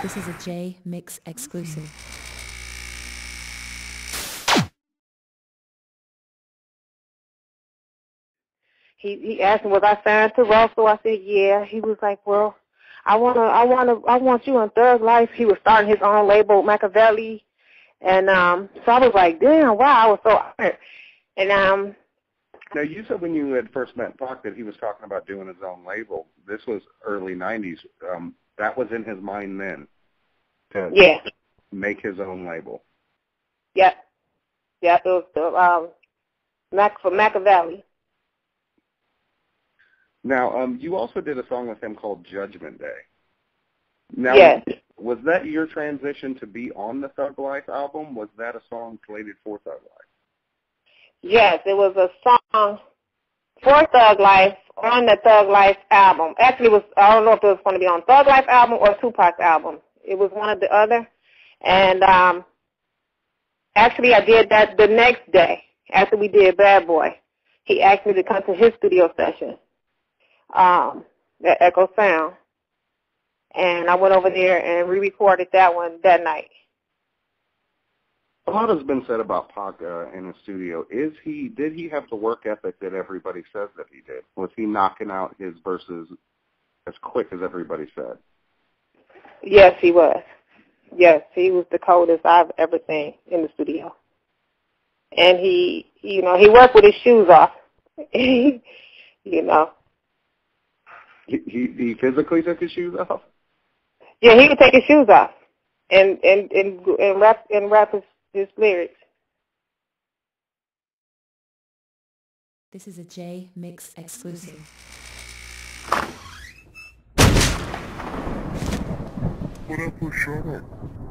This is a J Mix exclusive. He he asked me was I signed to Russell. I said yeah. He was like, well, I wanna I wanna I want you on Thug Life. He was starting his own label, Makaveli, and um so I was like, damn, wow, I was so honored. And um Now you said when you had first met Pac that he was talking about doing his own label. This was early '90s. Um, that was in his mind then to yeah, make his own label. yep, yep. It was the um Mac for Makaveli. Now, um, you also did a song with him called Judgment Day. Now, Yes. was that your transition to be on the Thug Life album? Was that a song slated for Thug Life? Yes, it was a song for Thug Life on the Thug Life album. Actually, was I don't know if it was going to be on Thug Life album or Tupac's album. It was one or the other. And um actually, I did that the next day after we did Bad Boy. He asked me to come to his studio session um, at Echo Sound, and I went over there and re-recorded that one that night. A lot has been said about Pac uh, in the studio. Is he? Did he have the work ethic that everybody says that he did? Was he knocking out his verses as quick as everybody said? Yes, he was. Yes, he was the coldest I've ever seen in the studio. And he, you know, he worked with his shoes off. you know. He, he he physically took his shoes off. Yeah, he would take his shoes off and and and and rap and rap his, his lyrics. This is a J Mix exclusive. What up, shut up.